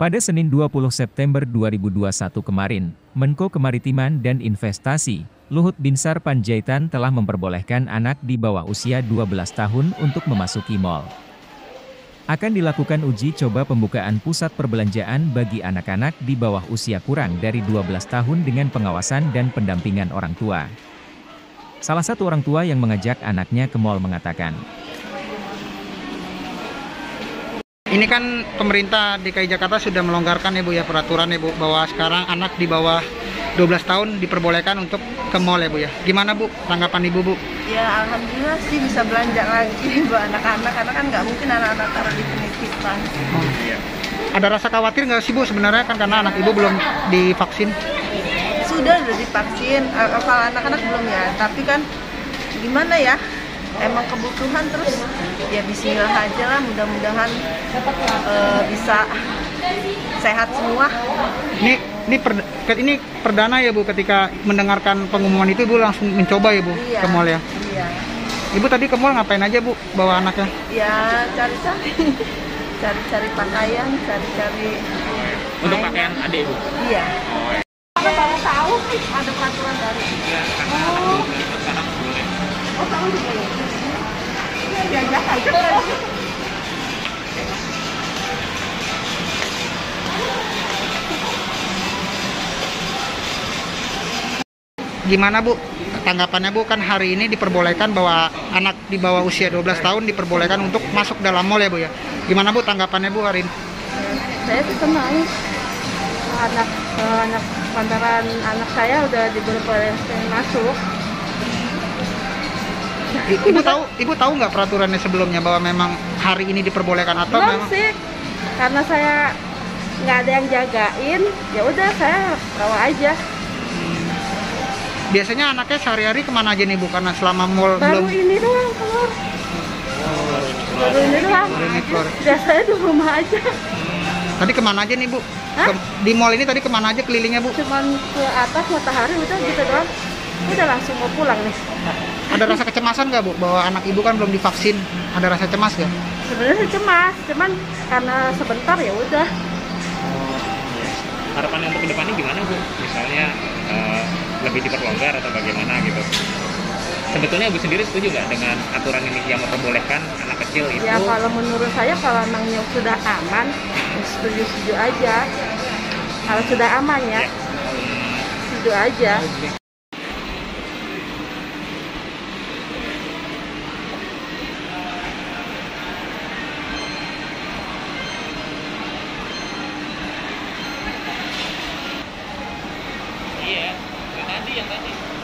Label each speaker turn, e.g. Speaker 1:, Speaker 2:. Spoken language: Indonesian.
Speaker 1: Pada Senin 20 September 2021 kemarin, Menko Kemaritiman dan Investasi, Luhut Binsar Panjaitan telah memperbolehkan anak di bawah usia 12 tahun untuk memasuki mal. Akan dilakukan uji coba pembukaan pusat perbelanjaan bagi anak-anak di bawah usia kurang dari 12 tahun dengan pengawasan dan pendampingan orang tua. Salah satu orang tua yang mengajak anaknya ke mal mengatakan,
Speaker 2: Ini kan pemerintah DKI Jakarta sudah melonggarkan ya Bu ya peraturan ya Bu bahwa sekarang anak di bawah 12 tahun diperbolehkan untuk ke mall ya Bu ya. Gimana Bu tanggapan Ibu Bu?
Speaker 3: Ya alhamdulillah sih bisa belanja lagi buat anak-anak karena kan nggak mungkin anak-anak taruh di penitipan.
Speaker 2: Oh. Ada rasa khawatir nggak sih Bu sebenarnya kan karena anak Ibu belum divaksin?
Speaker 3: Sudah udah divaksin, kalau anak-anak belum ya. Tapi kan gimana ya? Emang kebutuhan terus ya Bismillah aja lah mudah-mudahan eh, bisa sehat semua.
Speaker 2: Ini ini per, ini perdana ya Bu ketika mendengarkan pengumuman itu Ibu langsung mencoba ya Bu
Speaker 3: Iya.
Speaker 2: ke mall ya.
Speaker 3: Iya.
Speaker 2: Ibu tadi ke mall ngapain aja Bu bawa anaknya?
Speaker 3: Ya cari-cari, cari-cari pakaian, cari-cari.
Speaker 4: Untuk pakaian adik bu.
Speaker 3: Iya. Baru tahu ada peraturan baru.
Speaker 2: Gimana Bu? Tanggapannya Bu kan hari ini diperbolehkan bahwa anak di bawah usia 12 tahun diperbolehkan untuk masuk dalam mall ya Bu ya. Gimana Bu tanggapannya Bu hari ini?
Speaker 5: saya sih senang anak eh, anak pantaran anak saya udah diperbolehkan masuk
Speaker 2: Ibu tahu Ibu tahu nggak peraturannya sebelumnya bahwa memang hari ini diperbolehkan atau
Speaker 5: belum
Speaker 2: memang
Speaker 5: sih karena saya nggak ada yang jagain ya udah saya bawa aja.
Speaker 2: Biasanya anaknya sehari-hari ke mana aja nih Bu? Karena selama mall
Speaker 5: baru
Speaker 2: belum
Speaker 5: ini doang keluar baru ini doang. biasanya di rumah aja.
Speaker 2: Tadi ke mana aja nih Bu?
Speaker 5: Hah?
Speaker 2: Ke- di mall ini tadi ke mana aja kelilingnya Bu?
Speaker 5: cuman ke atas matahari udah gitu doang udah langsung mau pulang nih
Speaker 2: Ada rasa kecemasan nggak Bu bahwa anak Ibu kan belum divaksin? Ada rasa cemas nggak?
Speaker 5: sebenarnya cemas cuman karena sebentar ya udah
Speaker 4: Harapannya untuk ke depannya gimana bu? Misalnya eh, lebih diperlonggar atau bagaimana gitu? Sebetulnya ibu sendiri setuju nggak dengan aturan ini yang memperbolehkan anak kecil itu?
Speaker 5: Ya kalau menurut saya kalau emangnya sudah aman, ya setuju-setuju aja. Kalau sudah aman ya, setuju aja.
Speaker 4: Iya, yang tadi yang tadi.